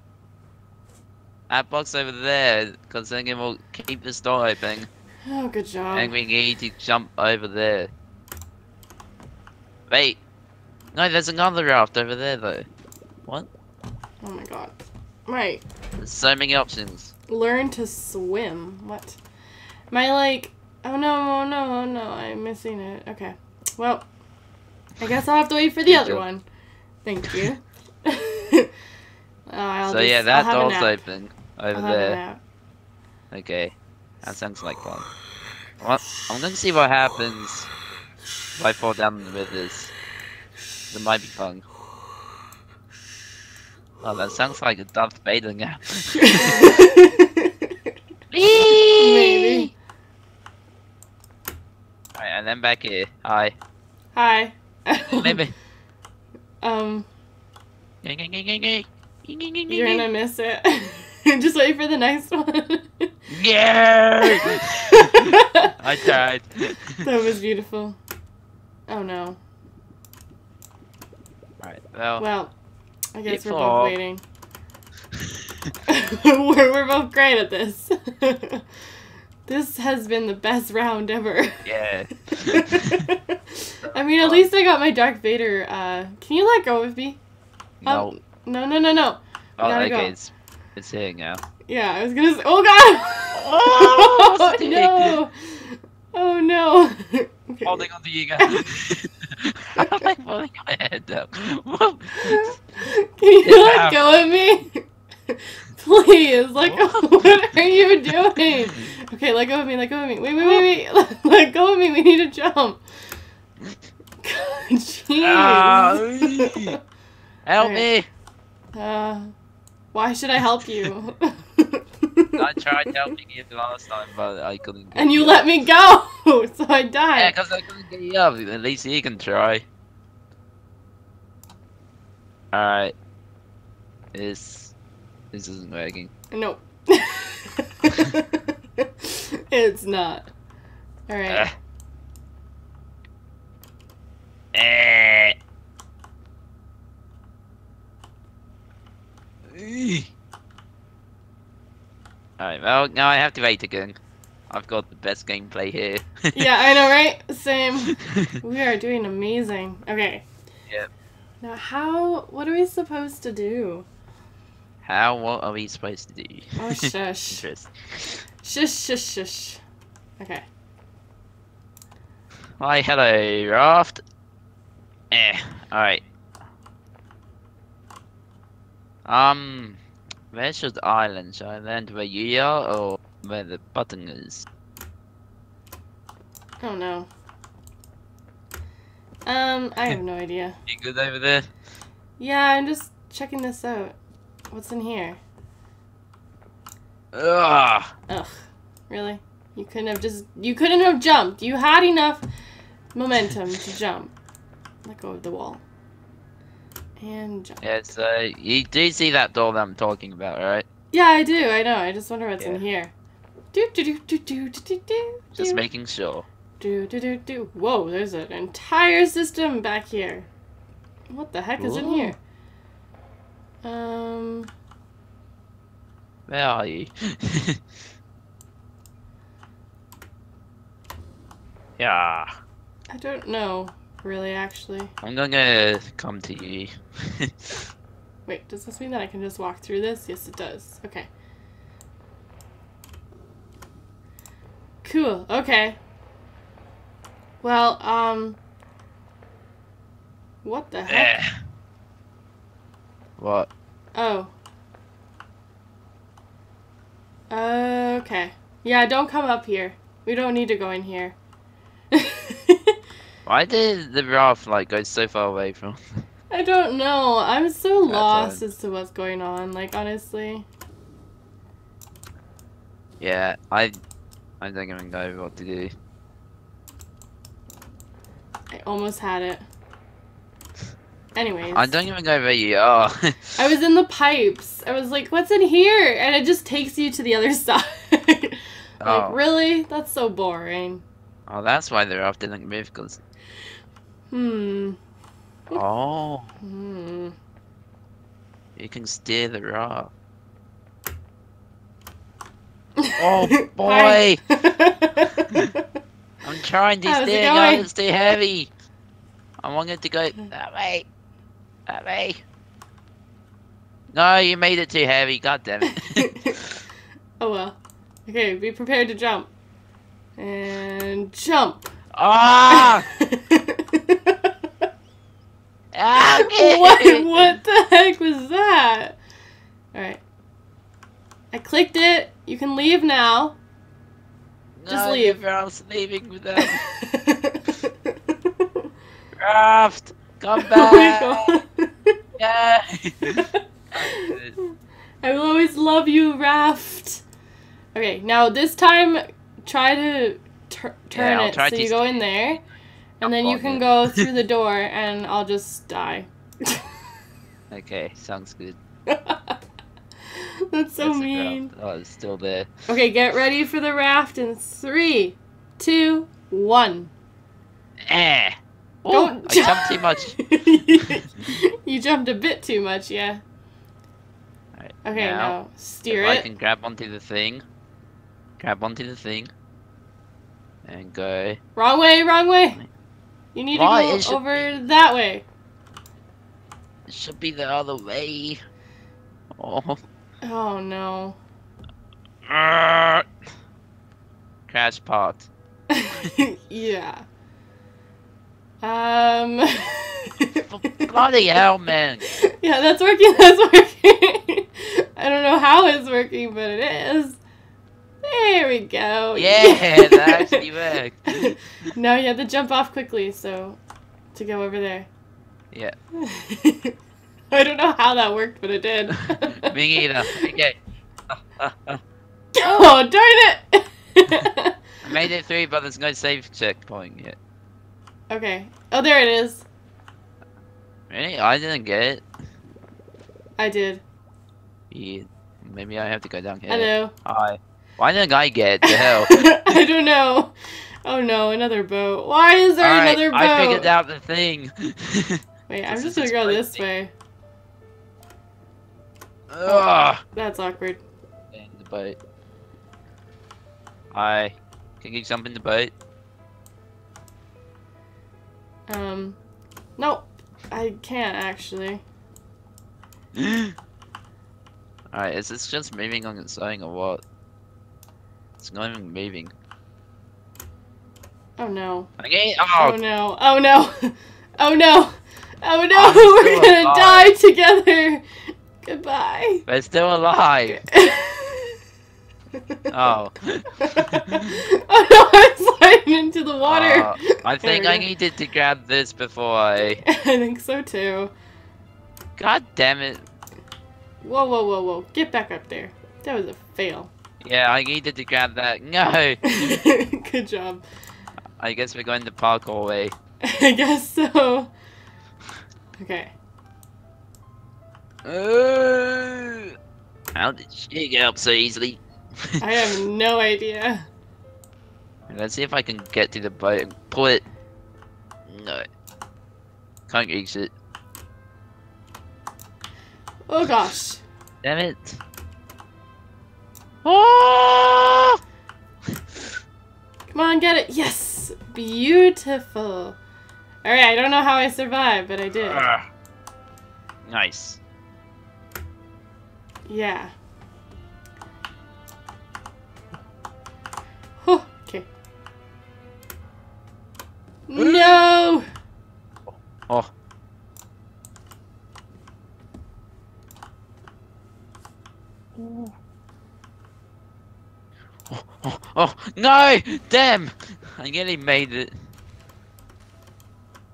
That box over there, because then it will keep this door open. Oh, good job. And we need to jump over there. Wait. No, there's another raft over there though. What? Oh my god. Right. There's so many options. Learn to swim. What? Am I like? Oh no! Oh no! Oh no! I'm missing it. Okay. Well, I guess I'll have to wait for the Good other job. one. Thank you. <laughs> <laughs> oh, I'll so yeah, just- that I'll door's open over I'll there. Okay. That sounds like fun. What? I'm gonna see what happens if I fall down the rivers. It might be fun. Oh, that sounds like a Darth Vader now. <laughs> Maybe. Alright, and then back here. Hi. Hi. <laughs> Maybe. um, You're gonna miss it. <laughs> <laughs> Just wait for the next one. Yeah! <laughs> I died. that was beautiful. Oh no. Alright, well. Well, I guess we're both waiting. <laughs> we're, we're both great at this. this has been the best round ever. Yeah. I mean, at least I got my Darth Vader. Uh, can you let go of me? No. Um, no, no, no, no. oh, gotta okay, go. it's, it's here now. Yeah, I was gonna say. Oh god! Oh, stick. <laughs> no! Oh no! <laughs> okay. Holding on to you guys. <laughs> How am I falling my head down? Whoa. Can you Get let go of me? Please, like, what are you doing? Okay, let go of me, let go of me. Wait, wait, wait, wait. Let go of me, we need to jump. God, Ah, jeez. Help Okay. me! uh, why should I help you? <laughs> I tried helping you last time, but I couldn't get and you up. let me go, <laughs> so I died. Yeah, because I couldn't get you up. At least you can try. Alright. This... This isn't working. Nope. <laughs> it's not. Alright. Ugh. Eh. Alright, well, now I have to wait again. I've got the best gameplay here. <laughs> yeah, I know, right? Same. <laughs> We are doing amazing. Okay. Yep. Now, how? What are we supposed to do? How, what are we supposed to do? Oh, <laughs> shush. Shush, shush, shush. Okay. Hi, hello, Raft. Eh, alright. Um, Where should the island? Should I land where you are or where the button is? Oh no. Um, I have no idea. <laughs> You good over there? Yeah, I'm just checking this out. What's in here? Ugh. Ugh. Really? You couldn't have just you couldn't have jumped. You had enough momentum to jump. Let go of the wall. And jump. Yeah, so you do see that door that I'm talking about, right? Yeah, I do. I know. I just wonder what's in here. Do do do do do do do. Just making sure. Do do do do. Whoa, there's an entire system back here. What the heck is in here? Um, Where are you? <laughs> yeah. I don't know, really, actually. I'm gonna come to you. <laughs> Wait, does this mean that I can just walk through this? Yes, it does. Okay. Cool. Okay. Well, um, what the heck? Eh. what? Oh. Okay. Yeah, don't come up here. We don't need to go in here. <laughs> Why did the raft like go so far away from? <laughs> I don't know. I'm so lost as to what's going on. Like honestly. Yeah, I, I don't even know what to do. I almost had it. Anyways. I don't even know where you are. I was in the pipes. I was like, what's in here? And it just takes you to the other <laughs> side. like, Oh. really? That's so boring. oh, that's why the raft didn't move. Cause Hmm. oh, Hmm. you can steer the rock. <laughs> Oh boy! I'm trying to How's steer, guys. It's too heavy. I want it to go that way. That way. No, you made it too heavy. God damn it. <laughs> oh well. Okay, be prepared to jump. And jump. Ah! <laughs> Okay. what what the heck was that? Alright. I clicked it. You can leave now. Just No, leave. the raft's leaving without <laughs> raft. Come <laughs> oh back. god. Yeah. I will always love you, Raft. Okay, now this time try to tur- turn I'll it so you go in there, and then you can it. go <laughs> through the door, and I'll just die. okay, sounds good. <laughs> That's so That's mean. Oh, it's still there. Okay, get ready for the raft in three, two, one. Eh. Oh, Don't I jumped too much. <laughs> you jumped a bit too much, yeah. Okay, now, now, steer if I can grab onto the thing, grab onto the thing, and go. Wrong way, wrong way. You need to go over that way. It should be the other way. Oh. Oh no. Crash part. <laughs> yeah. Um. Bloody hell, man. <laughs> yeah, that's working. That's working. <laughs> I don't know how it's working, but it is. There we go. Yeah, that actually worked. now you have to jump off quickly, so to go over there. Yeah. <laughs> I don't know how that worked, but it did. <laughs> Me either. Okay. <laughs> oh darn it! I made it through, but there's no save checkpoint yet. okay. Oh, there it is. Really? I didn't get it. I did. Yeah. Maybe I have to go down here. Hello. Hi. Why didn't I get? The hell? <laughs> I don't know. Oh no, another boat. Why is there another boat? I figured out the thing. Wait, I'm <laughs> just gonna go this way. Ugh. That's awkward. In the boat. Hi. Can you jump in the boat? Um, nope. I can't actually. <gasps> Alright, is this just moving on its own or what? It's not even moving. Oh no. Okay, Oh, oh, no. Oh no. <laughs> Oh no. Oh no. <laughs> We're gonna die together. Goodbye. We're still alive. <laughs> Oh. oh no, I'm sliding into the water. Uh, I think I needed to grab this before I. I think so too. God damn it. Whoa, whoa, whoa, whoa. Get back up there. That was a fail. Yeah, I needed to grab that. No. <laughs> Good job. I guess we're going the parkour way. <laughs> I guess so. Okay. Uh, how did she get up so easily? I have no idea. <laughs> Let's see if I can get to the boat and pull it. No. Can't reach it. Oh gosh. Damn it. Oh! Come on, get it. Yes! Beautiful. Alright, I don't know how I survived, but I did. Ah. Nice. Yeah. Oh, okay. No! Oh. Oh, oh, oh, no! Damn! I nearly made it.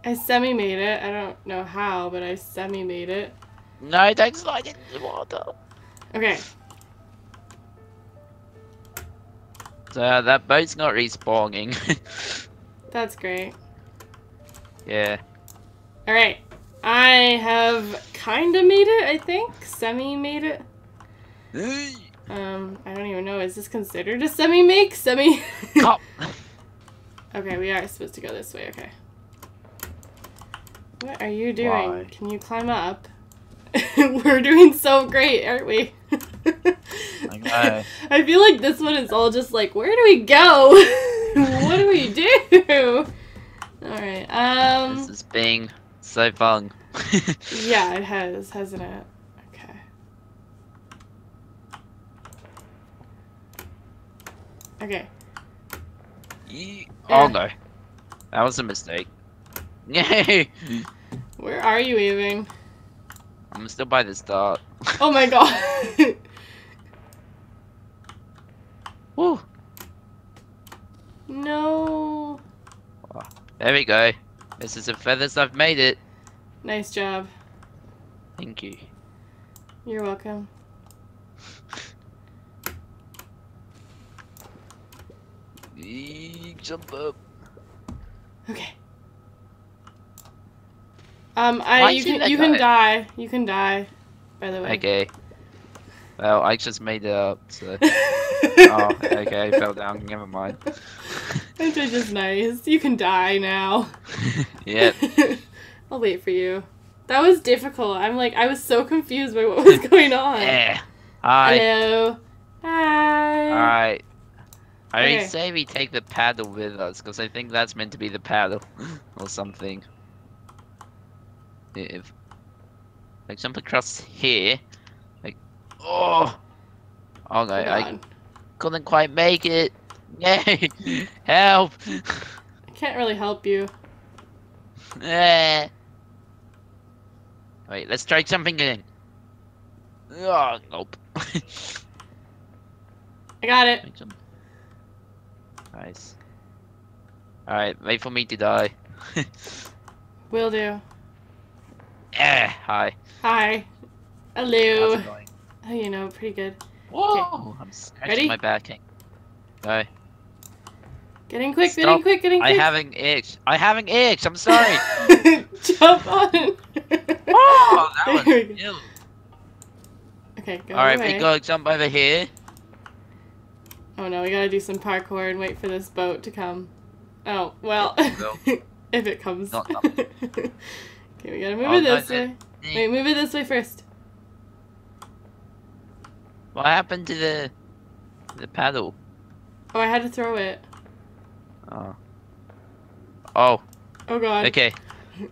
I semi made it. I don't know how, but I semi made it. No, don't slide into the water. Okay. So uh, that boat's not respawning. <laughs> That's great. yeah. Alright. I have kinda made it, I think. Semi made it. Um, I don't even know. Is this considered a semi make? Semi. Cop. okay, we are supposed to go this way. Okay. What are you doing? Why? Can you climb up? <laughs> We're doing so great, aren't we? <laughs> I. I feel like this one is all just like, where do we go? <laughs> what do we do? Alright, um. This is being so fun. Yeah, it has, hasn't it? Okay. Okay. Ye- Yeah. Oh no. That was a mistake. Yay! <laughs> <laughs> Where are you even? I'm still by the start. Oh my god. <laughs> Woo! no. There we go. This is the furthest I've made it. Nice job. Thank you. You're welcome. Yee, Jump up. Okay. Um, I Why you can you can die? die. You can die. By the way. Okay. Well, I just made it up, so. <laughs> oh, okay, I fell down. Never mind. <laughs> Which is just nice. You can die now. <laughs> Yep. I'll wait for you. That was difficult. I'm like I was so confused by what was going on. Yeah. Hi. Hello. Hi. Alright. I Okay. say we take the paddle with us, because I think that's meant to be the paddle. <laughs> or something. If. Like, jump across here. Like. Oh! okay, I couldn't quite make it. Yay! <laughs> Help! I can't really help you. <laughs> Eh. Wait, let's try jumping in. Oh, nope. I got it. Nice. Alright, wait for me to die. <laughs> Will do. Eh, hi. Hi. How's Hello. it going? Oh, you know, pretty good. Whoa! I'm scratching Ready? my backing. Go. Getting quick, Stop. getting quick, getting I quick. have an itch. I have an itch. I'm sorry. <laughs> Jump on. oh, that <laughs> was ill. Okay, go Alright, away. we gotta jump over here. Oh no, we gotta do some parkour and wait for this boat to come. Oh, well. <laughs> If it comes. Not <laughs> okay, we gotta move Oh, it this that- way. Wait, move it this way first. What happened to the the paddle? Oh, I had to throw it. Oh. Oh, Oh god. okay. <laughs>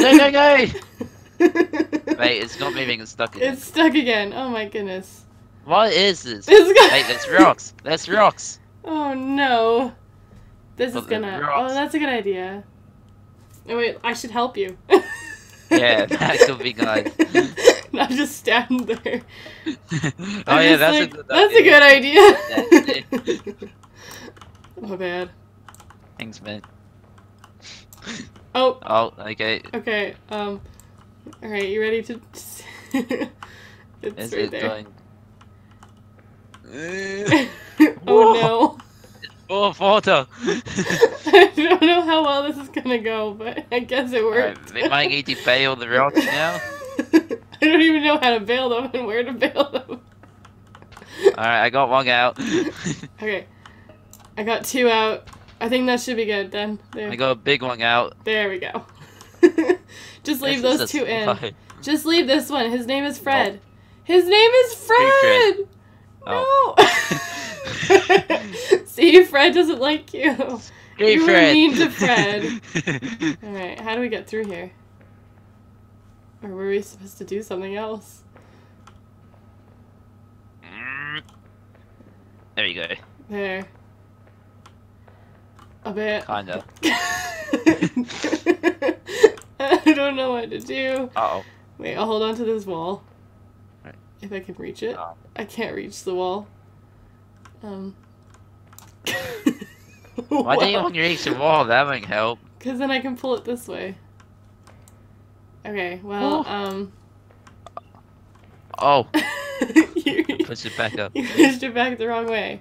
No, no, no! Wait, it's not moving, it's stuck in It's stuck again. Oh my goodness. What is this? Wait, there's rocks. There's rocks. <laughs> Oh no. This is But the gonna. rocks- Oh, that's a good idea. Oh wait, I should help you. Yeah, <laughs> <laughs> that could be nice. Not just stand there. oh I'm yeah, that's like, a good that's idea. a good idea. My bad. Thanks, man. Oh, Oh, okay. okay. Um, all right. You ready to? it's Is right it there. going? Uh, <laughs> oh no. Oh, photo. <laughs> I don't know how well this is gonna go, but I guess it Alright, worked. we might need to bail the rocks <laughs> now. I don't even know how to bail them and where to bail them. Alright, I got one out. Okay. I got two out. I think that should be good then. There, I got a big one out. there we go. Just leave This those a two in. Just leave this one. His name is Fred. His name is Fred. Fred. Oh. No. <laughs> See, Fred doesn't like you. Hey, You were mean to Fred. <laughs> All right, how do we get through here? Or were we supposed to do something else? There you go. There. A bit. Kinda. <laughs> I don't know what to do. Uh oh. Wait, I'll hold on to this wall. Right. If I can reach it. Oh. I can't reach the wall. Um. <laughs> Why didn't you want to reach the wall? That might help. Because then I can pull it this way. Okay, well, Oh. um. Oh, <laughs> you, push it back up. <laughs> you pushed it back the wrong way.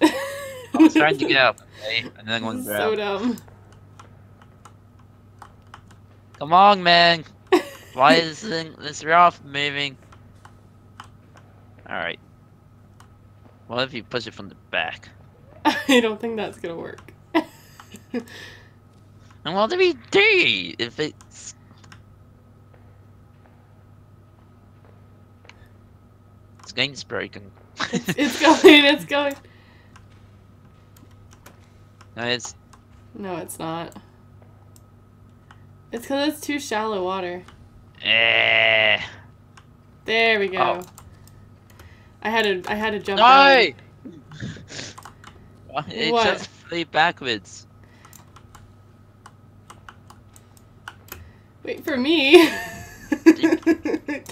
I was trying to get up, okay? And then This one is so grab. dumb. Come on, man. Why is this, this raft moving? Alright. What if you push it from the back? <laughs> I don't think that's gonna work. <laughs> And what do we do if it's... This game's broken. it's, it's <laughs> going, it's going. No, it's... No, it's not. It's because it's too shallow water. Eh. There we go. Oh. I had to, I had to jump out. No! It What? just flew backwards. Wait for me.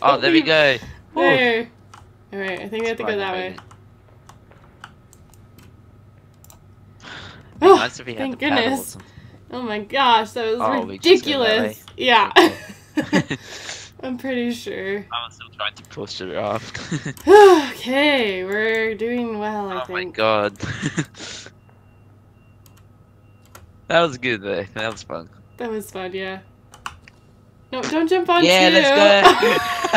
Oh, there we go. <laughs> There. All right, I think we have to go that way. Oh, nice if we had thank the paddle or goodness. Oh my gosh, that was Oh, we just go that ridiculous. Yeah. Okay. Oh. <laughs> <laughs> I'm pretty sure. I'm still trying to push it off. <laughs> okay, we're doing well, I oh my god. <laughs> that was good though. That was fun. That was fun, yeah. No, don't jump on yeah, too. let's go. Um, <laughs>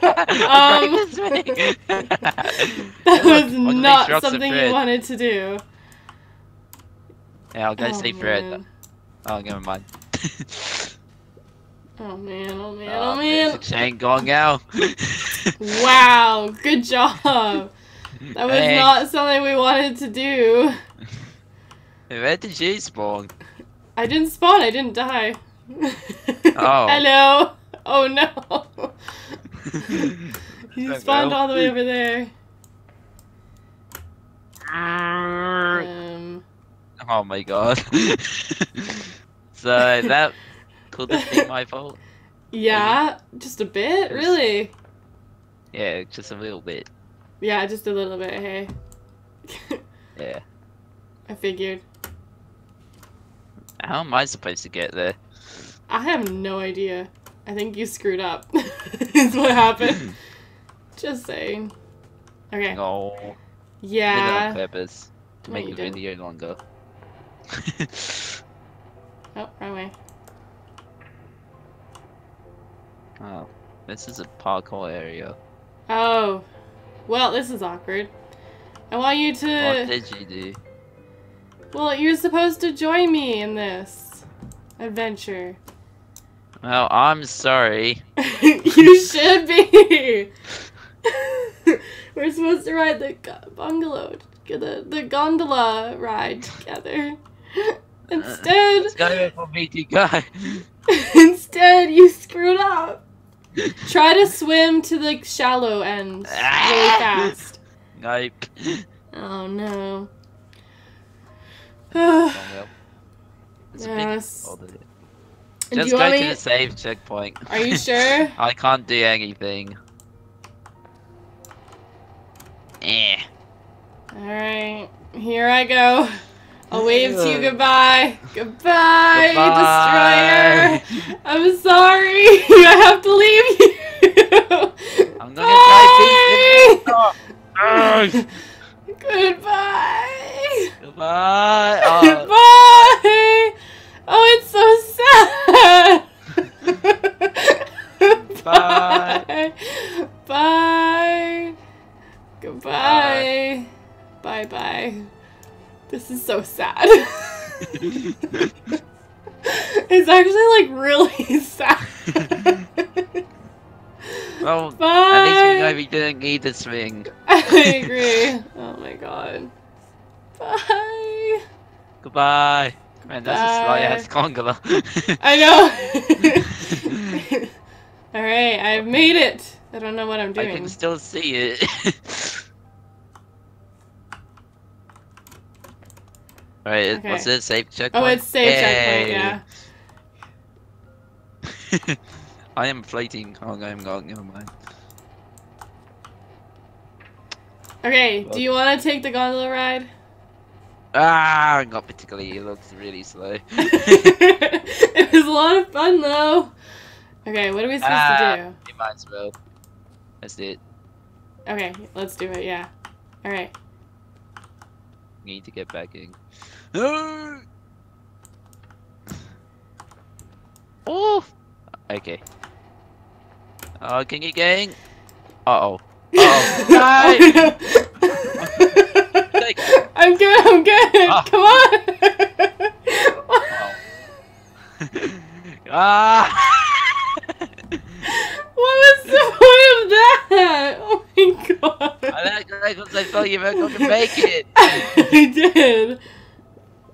Right this way. that was look at these not something you wanted to do. Yeah, I'll go oh, save Fred. man. Oh, never mind. Oh man, oh man, Oh, oh man. Shane going out. Wow, good job. That was Hey, not something we wanted to do. Where did you spawn? I didn't spawn, I didn't die. Oh. <laughs> Hello. Oh no. <laughs> You spawned all the way over there. Um, Oh my god. <laughs> so that could have been my fault. <laughs> yeah, just a bit, really. Yeah, just a little bit. Yeah, just a little bit, hey. <laughs> Yeah. I figured. How am I supposed to get there? I have no idea. I think you screwed up. <laughs> is what happened. Just saying. Okay. No. Did it on purpose to No, make the video longer. Oh, wrong way. Oh, this is a parkour area. Oh. Well, this is awkward. I want you What to. did you do? Well, you're supposed to join me in this adventure. Well, I'm sorry. <laughs> you should be. <laughs> We're supposed to ride the bungalow, the the gondola ride together. Uh, instead, It's gotta be for me to go. <laughs> instead you screwed up. Try to swim to the shallow end really fast. Nope. Oh no. Well. It's a big Yes. Just go to the save checkpoint. Are you <laughs> sure? I can't do anything. Eh. Alright, here I go. I'll wave to you goodbye. Goodbye, Goodbye. destroyer. I'm sorry. <laughs> I have to leave you. I'm gonna try Bye. Ugh. <laughs> Goodbye. Goodbye. <laughs> Oh, Goodbye. Oh, it's so sad. Bye. Bye. Goodbye. Bye bye. This is so sad. <laughs> it's actually like really <laughs> sad. well, Bye. at least we know we didn't need the swing. <laughs> I agree. Oh my god. Bye. Goodbye. Man, that's a sly ass gondola. I know. Alright, I've made it. I don't know what I'm doing. I can still see it. Alright, what's Okay. it? Safe checkpoint? Oh, it's safe checkpoint, yeah. <laughs> I am floating. Oh, I'm not. Never mind. Okay, do you want to take the gondola ride? Ah, not particularly. It looks really slow. <laughs> it was a lot of fun though. Okay, what are we supposed Ah. to do? You might as well. That's it. do? Okay, let's do it, yeah. Alright. Need to get back in. <gasps> No! Oh! Okay. Oh, can you gang? Uh oh. Uh oh. I'm good, I'm good. Ah. Come on. <laughs> ah! <laughs> what was the point of that? Oh my god. I like I thought you were going to make it. <laughs> I did.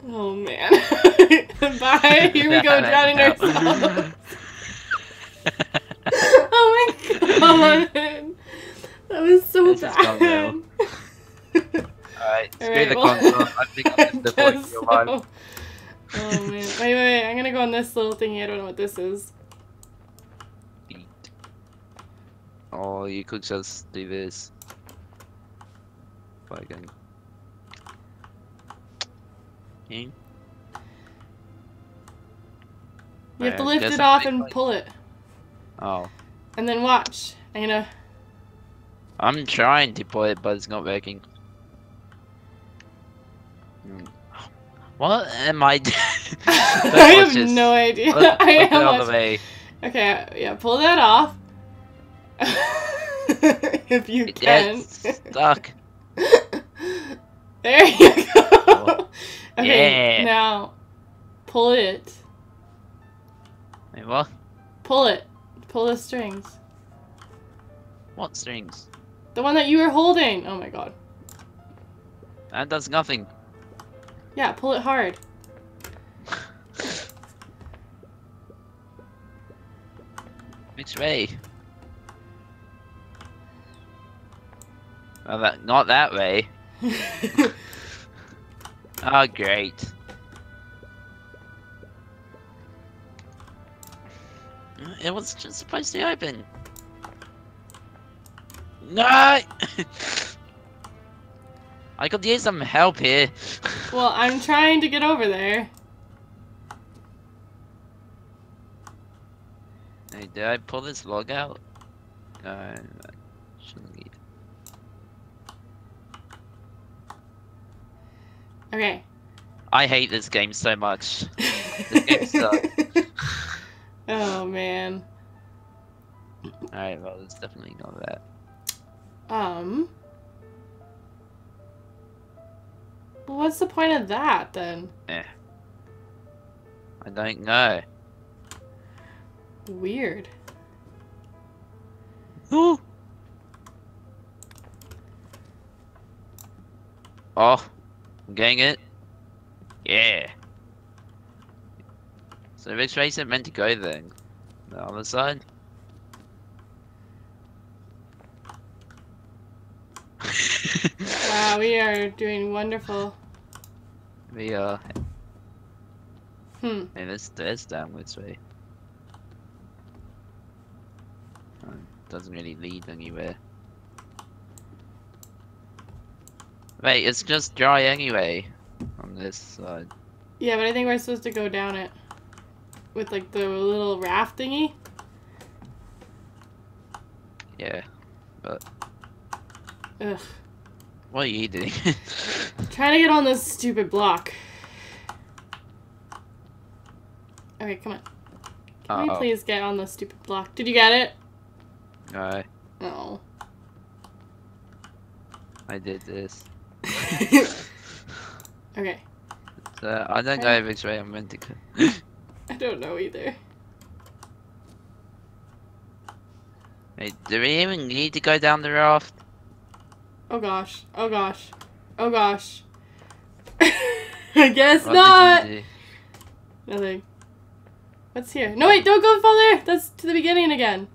Oh man. <laughs> Bye. Here we go, <laughs> drowning ourselves. <laughs> oh my god. That was so This bad. Alright, screw Alright, the well, console. I think I'm the point for a while. so. Oh man. Wait, wait, wait. I'm gonna go on this little thingy. I don't know what this is. Oh, you could just do this. If I can. Hmm? You have to I lift it off and like- pull it. Oh. And then watch. I'm gonna. I'm trying to pull it, but it's not working. <laughs> What am I doing? <laughs> I <laughs> have no idea. I am watching- way. Okay, yeah, pull that off. if you can. It's stuck. there you go. Oh. Okay, Yeah. now pull it. Wait, what? Pull it. Pull the strings. What strings? The one that you were holding. Oh my god. That does nothing. Yeah, pull it hard. <laughs> Which way? Oh, that, not that way. <laughs> Oh, great. Uh, it was just supposed to open. No! <laughs> I could use some help here. <laughs> well, I'm trying to get over there. Hey, did I pull this log out? No, I shouldn't need. Okay. I hate this game so much. This game <laughs> sucks. oh man. Alright, well, it's definitely not that. Um. Well, what's the point of that then? I don't know. Weird. Ooh. <gasps> Oh, Getting it? Yeah. So which way is it meant to go then? The other side? wow, we are <laughs> doing wonderful. We are. Hmm. Hey, that's, down this way. Doesn't really lead anywhere. Wait, it's just dry anyway on this side. Yeah, but I think we're supposed to go down it with like the little raft thingy. Yeah. But... Ugh. What are you doing? <laughs> Trying to get on this stupid block. Okay, come on. Can we Uh-oh. please get on the stupid block? Did you get it? No, No. I did this. <laughs> okay. So I don't know I'm meant to go. I don't know either. Wait, do we even need to go down the raft? Oh gosh. Oh gosh. Oh gosh. <laughs> I guess What not. did you do? Nothing. What's here? No, wait, don't go fall there. That's to the beginning again.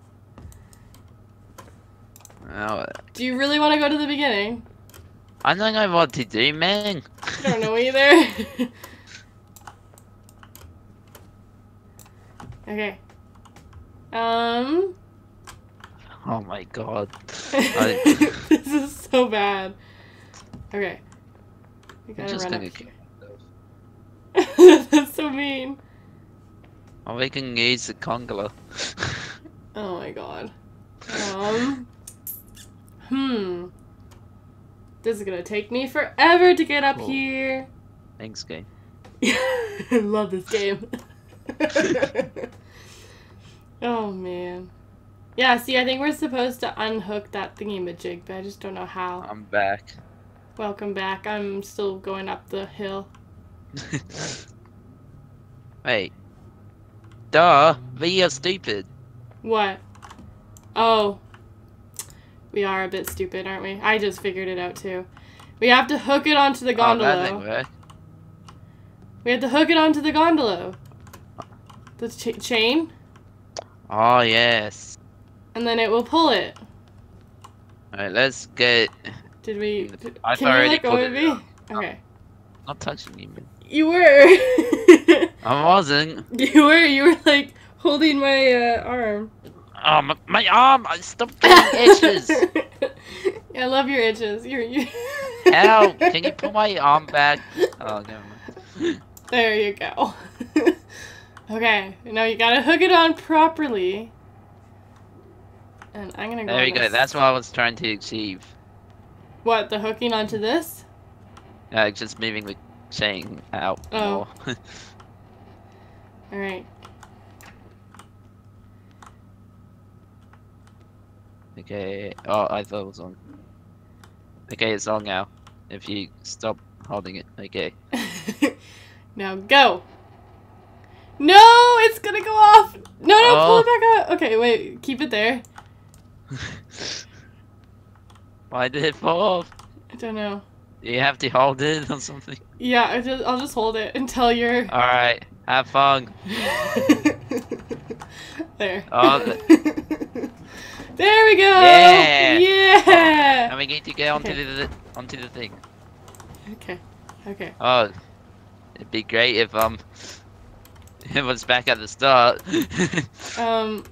Oh, Do you really want to go to the beginning? I don't know what to do, man. I don't know either. <laughs> okay. Um. Oh my god. <laughs> this is so bad. Okay. We I'm gotta just run gonna up kill myself. here. <laughs> That's so mean. Oh, we can use the gondola. Oh my god. Um. Hmm. This is gonna take me forever to get up Cool. here. Thanks, game. <laughs> I love this game. <laughs> oh man. Yeah, see, I think we're supposed to unhook that thingy majig, but I just don't know how. I'm back. Welcome back. I'm still going up the hill. <laughs> Wait. Duh, we are stupid. What? Oh. We are a bit stupid, aren't we? I just figured it out too. We have to hook it onto the Oh, that gondola. work. we have to hook it onto the gondola. The ch- chain, Oh, yes. and then it will pull it. Alright, let's get. Did we? Did, I've can you let go of it me? Okay. Not touching you, man. You were. <laughs> I wasn't. you were. You were like holding my uh, arm. Oh, my, my arm! I stopped getting <laughs> itches! I love your itches. You're you. <laughs> Ow! Can you pull my arm back? Oh, never mind. There you go. okay, now you gotta hook it on properly. And I'm gonna go. There you go, that's what I was trying to achieve. What the hooking onto this? Uh, just moving the chain out Oh. more. <laughs> All right. Okay, oh, I thought it was on. Okay, it's on now. If you stop holding it, okay. <laughs> now go. No, it's gonna go off. No, no, pull Oh. it back out. Okay, wait, keep it there. <laughs> Why did it fall off? I don't know. You have to hold it or something? Yeah, I just, I'll just hold it until you're. <laughs> Alright, have fun. there. Oh, there we go. Yeah. Yeah. And we need to get onto Okay. the onto the thing. Okay. Okay. Oh, it'd be great if um <laughs> it was back at the start. <laughs> Um.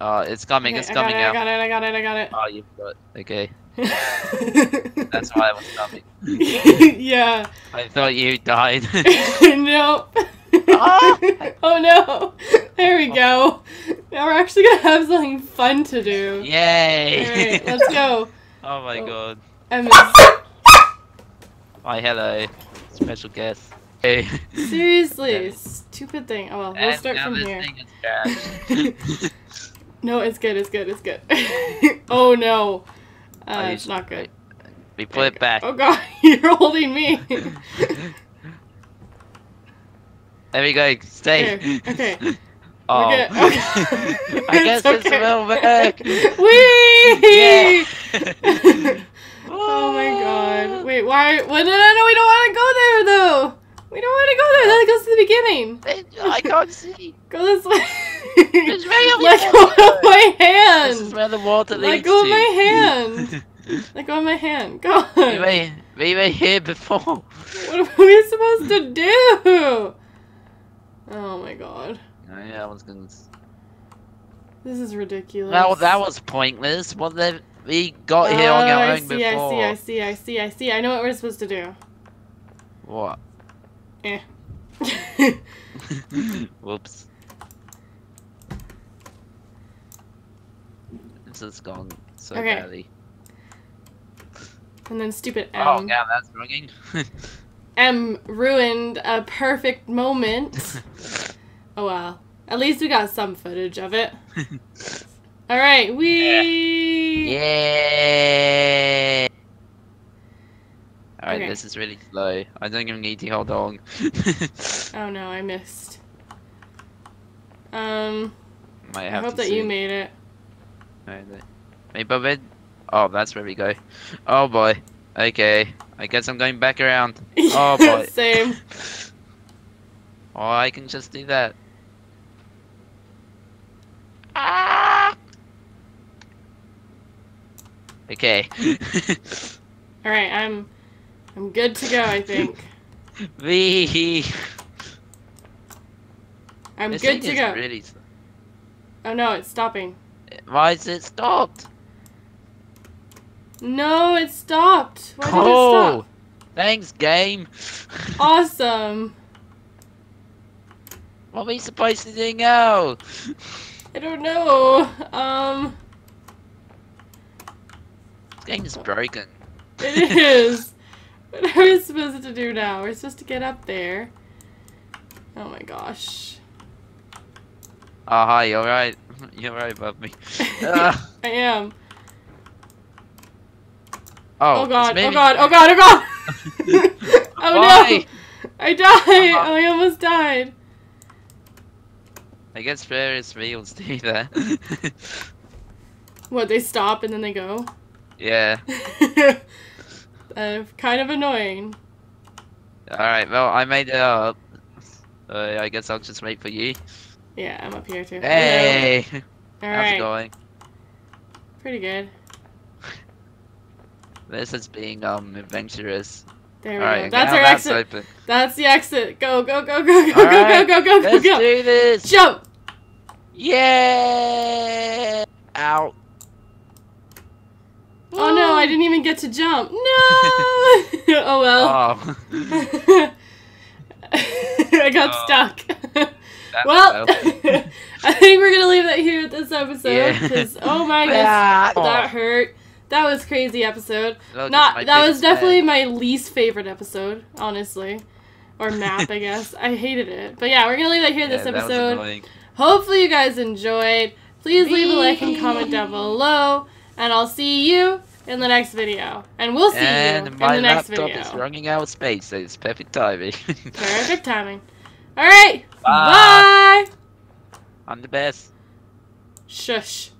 oh, it's coming, okay, it's I got coming it, I got it. I got it. I got it. Oh, you've got It. okay. <laughs> That's why I was coming. <laughs> yeah. I thought you died. <laughs> nope. Ah! oh no. There we go. Now we're actually gonna have something fun to do. Yay! Alright, let's go. oh my Oh. god. Emma. Hi, hello, special guest. Hey. Seriously, stupid thing. Oh well, we'll And start from here. No, it's good. It's good. It's good. oh no. Uh, Oh, it's not good. we put it back. Oh god, <laughs> you're holding me. <laughs> There we go. Stay. Okay, <laughs> okay. Oh. Okay. I guess It's okay. work. Whee! Yeah. oh my god. Wait, why? Well, no, no, no, we don't want to go there though. We don't want to go there. That goes to the beginning. I can't see. Go this way. It's right Let go of my This is where the water Let leads go of my hand. Let go of my hand. Go on. we, were, we were here before. What are we supposed to do? Oh my god. Oh, yeah, I was gonna. This is ridiculous. Well, that was pointless. Well, then we got here on Oh, our I own see, before. I see, I see, I see, I see. I know what we're supposed to do. What? Eh. <laughs> <laughs> Whoops. This has gone so Okay. badly. and then stupid M. Oh, yeah, that's ringing. <laughs> M ruined a perfect moment. <laughs> oh well. At least we got some footage of it. <laughs> Alright, we yeah. yeah. Alright, Okay. this is really slow. I don't even need to hold on. Oh no, I missed. Um I hope that see. you made it. Maybe but Oh, that's where we go. Oh boy. Okay. I guess I'm going back around. <laughs> Oh, boy. <laughs> Same. <laughs> Oh, I can just do that. Ah! Okay. Alright, I'm I'm good to go, I think. Wee. I'm This good thing to is go. Really Oh no, it's stopping. Why is it stopped? No, it stopped. Why did it oh, stop? thanks, game. Awesome. What are we supposed to do now? I don't know. Um, This game is broken. it is. What are we supposed to do now? We're supposed to get up there. Oh my gosh. Oh, hi, you're right. <laughs> You're right above me. <laughs> Ah. I am. oh, Oh, it's god. Oh god. Oh god. Oh god. <laughs> oh Why? no. I died. Uh-huh. Oh, I almost died. I guess various wheels do that. What? They stop and then they go. yeah. uh, kind of annoying. Alright, well, I made it up. Uh, I guess I'll just wait for you. Yeah, I'm up here too. Hey! All How's it going? Pretty good. <laughs> This is being um adventurous. There we Alright, go. That's our exit. open. That's the exit. Go, go, go, go, go, Alright, go, go, go, go, go, Let's go. do this! Jump. Yeah! Ow! Oh no, I didn't even get to jump. No. <laughs> <laughs> oh well. Oh. I got Oh. stuck. That's well, well. <laughs> I think we're gonna leave that here at this episode Yeah. because oh my <laughs> gosh, that hurt. That was crazy episode. Well, Not that was definitely fan. my least favorite episode, honestly, or map, I guess. I hated it, but yeah, we're gonna leave that here. Yeah, this episode. annoying. Hopefully you guys enjoyed. Please leave a like and comment down below, and I'll see you in the next video. And we'll see and you in the next video. my laptop video. is running out of space, so it's perfect timing. <laughs> Perfect timing. All right. Bye. Bye. I'm the best. Shush.